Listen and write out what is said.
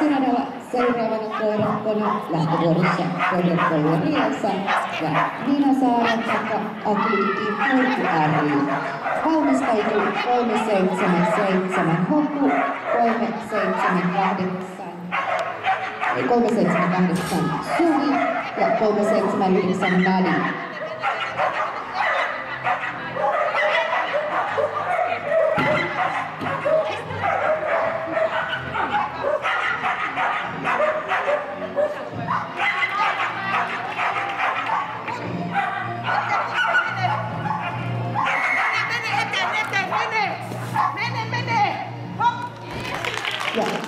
Seuraavana, seuraavana koirakkona lähtövuorossa koirakkolu Riasa ja Nina Saaren sekä Akliikki Kurkku ry. Valmistautuu 377 Hokku 378 378 Suvi ja 379 Nadi. Yeah.